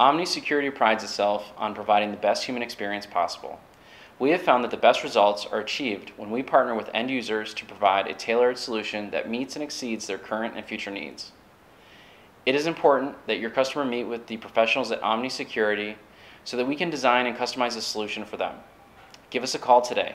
Omni Security prides itself on providing the best human experience possible. We have found that the best results are achieved when we partner with end users to provide a tailored solution that meets and exceeds their current and future needs. It is important that your customer meet with the professionals at Omni Security so that we can design and customize a solution for them. Give us a call today